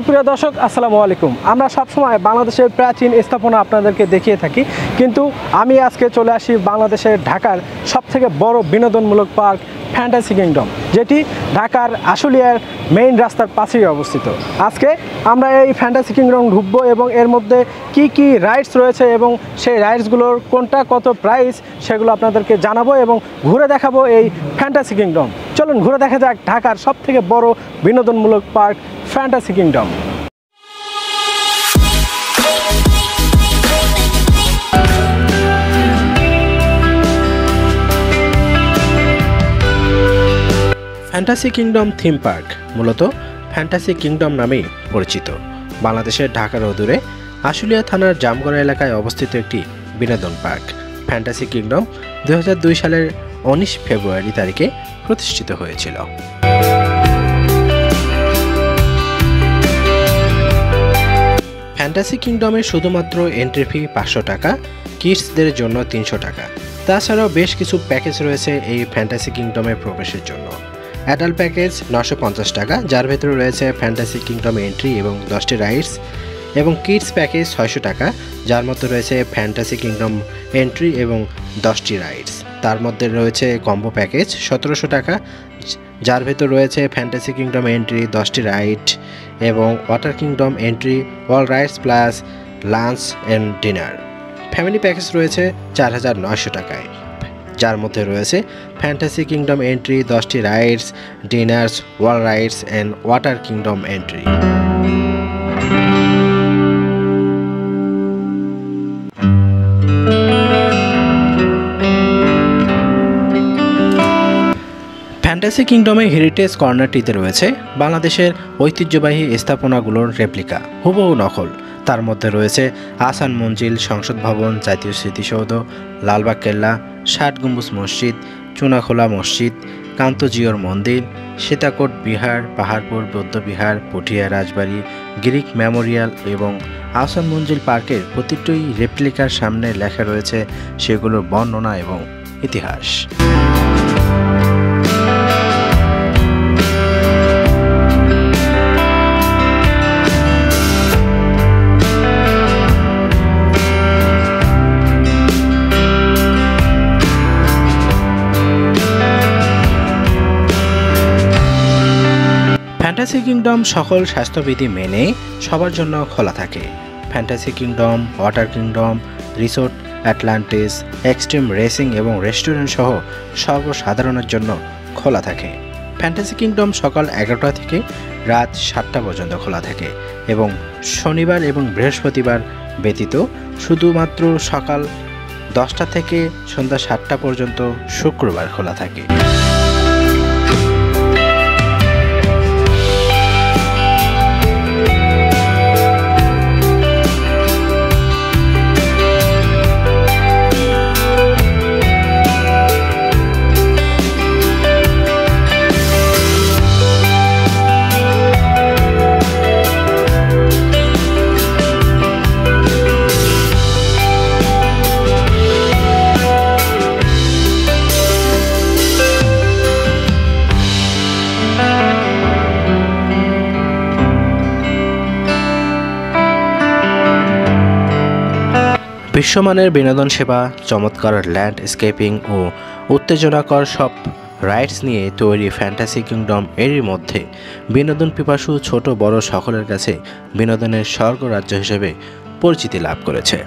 সুপ্রিয় দর্শক, আসসালামু আলাইকুম। আমরা সবসময় বাংলাদেশের প্রাচীন স্থাপনা আপনাদেরকে দেখিয়ে থাকি, কিন্তু আমি আজকে চলে আসি বাংলাদেশের ঢাকার সবথেকে বড় বিনোদনমূলক পার্ক ফ্যান্টাসি কিংডম, যেটি ঢাকার আশুলিয়ার মেইন রাস্তার পাশেই অবস্থিত। আজকে আমরা এই ফ্যান্টাসি কিংডম ঢুকবো এবং এর মধ্যে কি কি রাইডস রয়েছে এবং সেই রাইডসগুলোর কোনটা কত প্রাইস সেগুলো আপনাদেরকে জানাব এবং ঘুরে দেখাবো এই ফ্যান্টাসি কিংডম। চলুন ঘুরে দেখা যাক ঢাকার সবথেকে বড় বিনোদনমূলক park fantasy kingdom fantasy kingdom theme park মূলত ফ্যান্টাসি কিংডম নামেই পরিচিত। বাংলাদেশের ঢাকার অদূরে আশুলিয়া থানার জামগড়া এলাকায় অবস্থিত একটি বিনোদন পার্ক ফ্যান্টাসি কিংডম দুই হাজার দুই সালের উনিশ ফেব্রুয়ারি তারিখে প্রতিষ্ঠিত হয়েছিল। ফ্যান্টাসি কিংডমে শুধুমাত্র এন্ট্রি ফি পাঁচশো টাকা কিডসদের জন্য তিনশো টাকা। তাছাড়াও বেশ কিছু প্যাকেজ রয়েছে এই ফ্যান্টাসি কিংডমে প্রবেশের জন্য। অ্যাডাল্ট প্যাকেজ নশো পঞ্চাশ টাকা, যার ভেতরে রয়েছে ফ্যান্টাসি কিংডম এন্ট্রি এবং দশটি রাইডস এবং কিডস প্যাকেজ ছয়শো টাকা, যার মধ্যে রয়েছে ফ্যান্টাসি কিংডম এন্ট্রি এবং দশটি রাইডস তার মধ্যে রয়েছে কম্বো প্যাকেজ সতেরোশো টাকা যার ভেতর রয়েছে ফ্যান্টাসি কিংডম এন্ট্রি দশটি রাইড এবং water kingdom entry all rides plus lunch and dinner family package রয়েছে চার হাজার নয়শো টাকায়। যার মধ্যে রয়েছে ফ্যান্টাসি কিংডম এন্ট্রি দশটি rides dinners wall rides and water kingdom entry fantasy কিংডমে heritage কর্নারটিতে রয়েছে বাংলাদেশের ঐতিহ্যবাহী স্থাপনাগুলোর রেপ্লিকা হুবহু নকল। তার মধ্যে রয়েছে আসান মঞ্জিল, সংসদ ভবন, জাতীয় স্মৃতিসৌধ, লালবাগ কেল্লা, ষাট গম্বুজ মসজিদ, চুনাখোলা মসজিদ, কান্তজিওর মন্দির, সীতাকোট বিহার, পাহাড়পুর বৌদ্ধবিহার পটিয়া রাজবাড়ি, গ্রিক মেমোরিয়াল এবং আসান মঞ্জিল পার্কের প্রতিটি রেপ্লিকার সামনে লেখা রয়েছে সেগুলোর বর্ণনা এবং ইতিহাস। ফ্যান্টাসি কিংডম সকল স্বাস্থ্যবিধি মেনে সবার জন্য খোলা থাকে। Fantasy kingdom water kingdom resort Atlantis extreme racing এবং রেস্টুরেন্ট সহ সর্বসাধারণের জন্য খোলা থাকে। ফ্যান্টাসি কিংডম সকাল এগারোটা থেকে রাত সাতটা পর্যন্ত খোলা থাকে এবং শনিবার এবং বৃহস্পতিবার ব্যতীত শুধুমাত্র সকাল দশটা থেকে সন্ধ্যা সাতটা পর্যন্ত শুক্রবার খোলা থাকে। বিশ্বমানের বিনোদন সেবা, চমৎকার ল্যান্ডস্কেপিং ও উত্তেজনাকর সব রাইডস নিয়ে তৈরি ফ্যান্টাসি কিংডম এরই মধ্যে বিনোদন পিপাসু ছোট বড় সকলের কাছে বিনোদনের স্বর্গ রাজ্য হিসেবে পরিচিতি লাভ করেছে।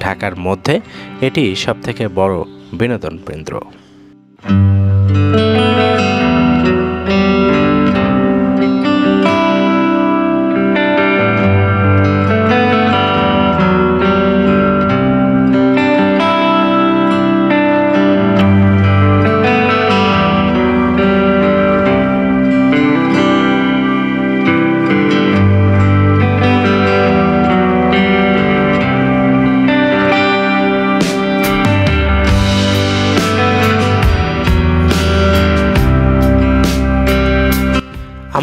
ঢাকার মধ্যে এটি সবথেকে বড় বিনোদন কেন্দ্র।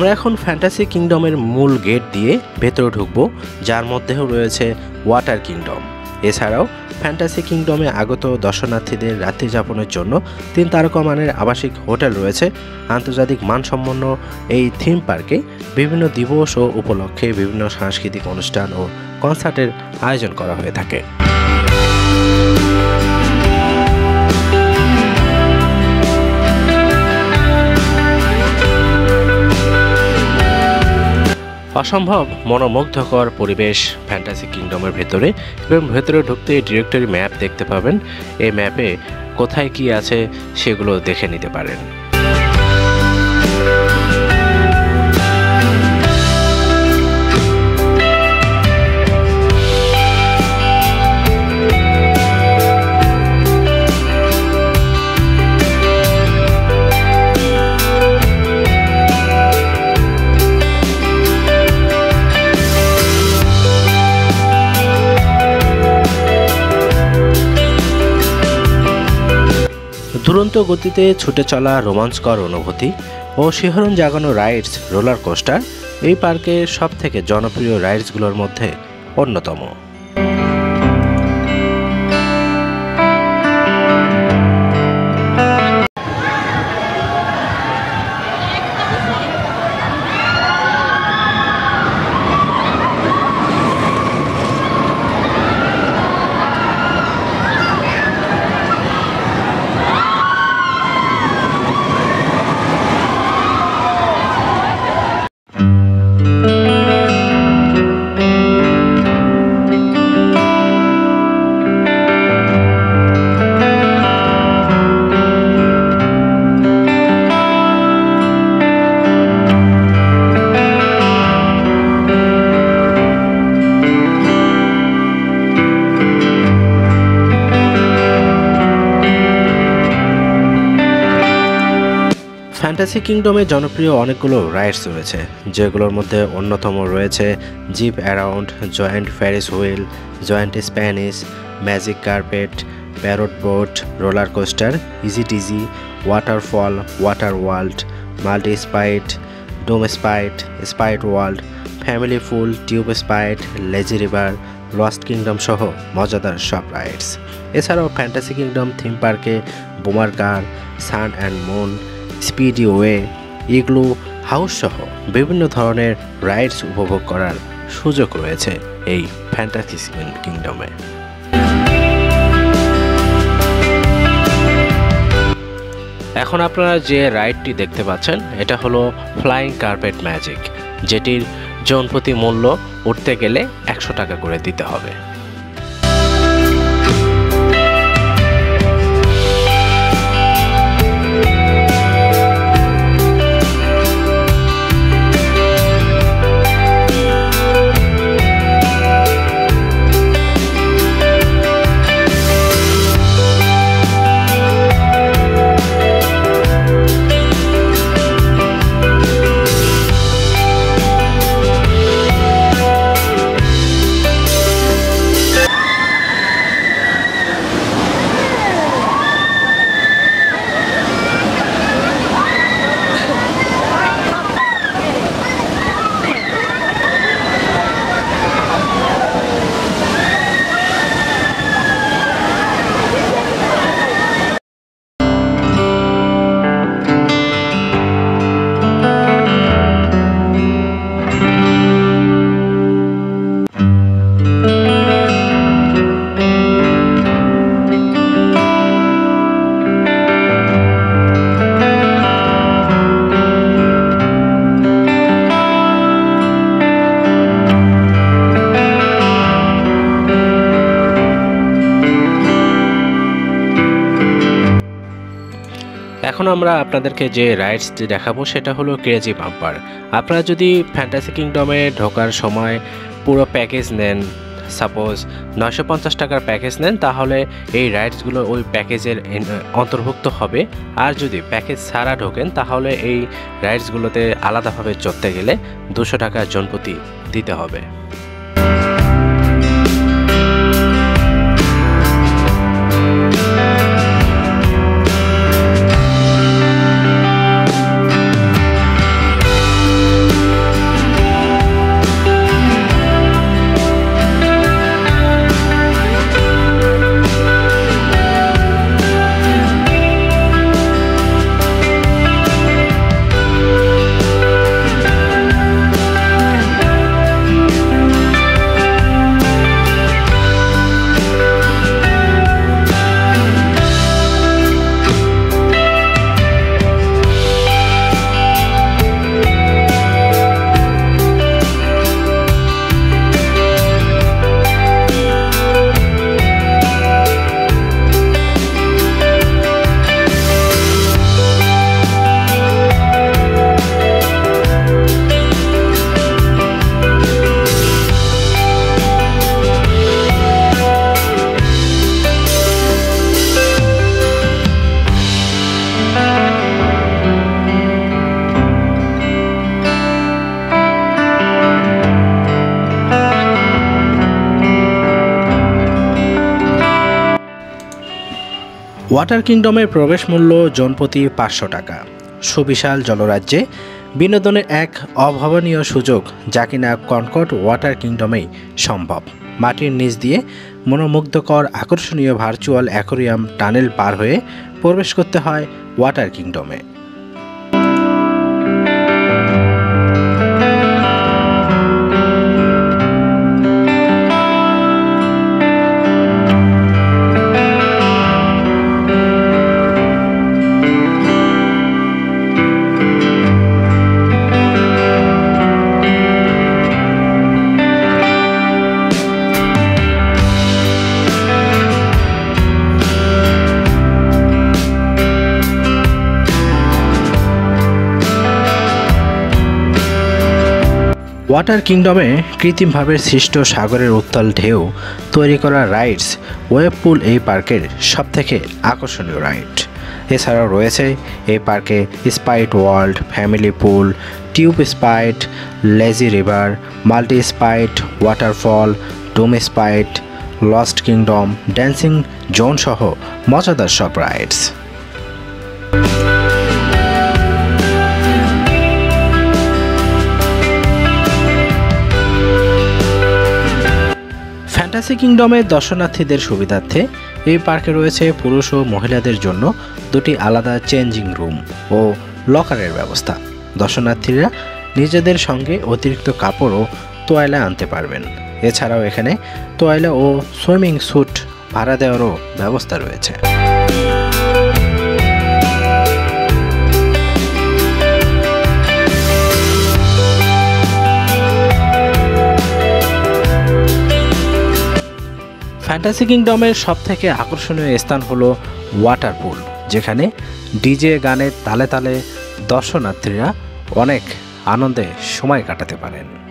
আমরা এখন ফ্যান্টাসি কিংডমের মূল গেট দিয়ে ভেতরে ঢুকবো, যার মধ্যেও রয়েছে ওয়াটার কিংডম এছাড়াও ফ্যান্টাসি কিংডমে আগত দর্শনার্থীদের রাত্রি যাপনের জন্য তিন তারকা মানের আবাসিক হোটেল রয়েছে। আন্তর্জাতিক মানসম্পন্ন এই থিম পার্কে বিভিন্ন দিবস ও উপলক্ষে বিভিন্ন সাংস্কৃতিক অনুষ্ঠান ও কনসার্টের আয়োজন করা হয়ে থাকে। অসম্ভব মনোমুগ্ধকর পরিবেশ ফ্যান্টাসি কিংডমের ভেতরে এবং ভেতরে ঢুকতে ডিরেক্টরি ম্যাপ দেখতে পাবেন। এই ম্যাপে কোথায় কি আছে সেগুলো দেখে নিতে পারেন। দুরন্ত গতিতে ছুটে চলা রোমাঞ্চকর অনুভূতি ও শিহরণ জাগানো রাইডস, রোলার কোস্টার এই পার্কের সবথেকে জনপ্রিয় রাইডসগুলোর মধ্যে অন্যতম। ফ্যান্টাসি কিংডমে জনপ্রিয় অনেকগুলো রাইডস রয়েছে, যেগুলোর মধ্যে অন্যতম রয়েছে zip around, giant ferris wheel, giant Spanish, magic carpet, parrot boat, roller coaster, easy টিজি, waterfall, water world, multi slide, dome slide slide world, family pool, tube slide, lazy river, lost kingdom সহ মজাদার সব rides. এছাড়াও fantasy kingdom, theme পার্কে, bumper car sun and moon speedway, igloo house সহ বিভিন্ন ধরনের rides উপভোগ করার সুযোগ রয়েছে এই ফ্যান্টাসি কিংডমে। এখন আপনারা যে রাইডটি দেখতে পাচ্ছেন, এটা হলো ফ্লাইং কার্পেট ম্যাজিক, যেটির জনপ্রতি মূল্য উঠতে গেলে একশো টাকা করে দিতে হবে। আমরা আপনাদেরকে যে রাইডসটি দেখাবো সেটা হলো ক্রেজি বাম্পার আপনারা যদি ফ্যান্টাসি কিংডমে ঢোকার সময় পুরো প্যাকেজ নেন সাপোজ নশো পঞ্চাশ টাকার প্যাকেজ নেন, তাহলে এই রাইডসগুলো ওই প্যাকেজের অন্তর্ভুক্ত হবে। আর যদি প্যাকেজ ছাড়া ঢোকেন, তাহলে এই রাইডসগুলোতে আলাদাভাবে চড়তে গেলে দুশো টাকা জনপ্রতি দিতে হবে। ওয়াটার কিংডমের প্রবেশ মূল্য জনপ্রতি পাঁচশো টাকা। সুবিশাল জলরাজ্যে বিনোদনের এক অভাবনীয় সুযোগ যা কিনা কনকট ওয়াটার কিংডমেই সম্ভব। মাটির নিচ দিয়ে মনোমুগ্ধকর, আকর্ষণীয় ভার্চুয়াল অ্যাকোরিয়াম টানেল পার হয়ে প্রবেশ করতে হয় ওয়াটার কিংডমে ওয়াটার কিংডমে কৃত্রিমভাবে সৃষ্ট সাগরের উত্তাল ঢেউ তৈরি করা রাইডস ওয়েব পুল এই পার্কের সবথেকে আকর্ষণীয় রাইড। এছাড়াও রয়েছে এই পার্কে slide world, family pool, tube slide, lazy river, multi slide, waterfall, dome slide, lost kingdom, dancing zone সহ মজাদার সব রাইডস। ফ্যান্টাসি কিংডমের দর্শনার্থীদের সুবিধার্থে এই পার্কে রয়েছে পুরুষ ও মহিলাদের জন্য দুটি আলাদা চেঞ্জিং রুম ও লকারের ব্যবস্থা। দর্শনার্থীরা নিজেদের সঙ্গে অতিরিক্ত কাপড় ও তোয়লা আনতে পারবেন। এছাড়াও এখানে তোয়লা ও সুইমিং স্যুট ভাড়া দেওয়ারও ব্যবস্থা রয়েছে। ফ্যান্টাসি কিংডমের সবথেকে আকর্ষণীয় স্থান হলো ওয়াটার পুল যেখানে ডিজে গানে তালে তালে দর্শনার্থীরা অনেক আনন্দে সময় কাটাতে পারেন।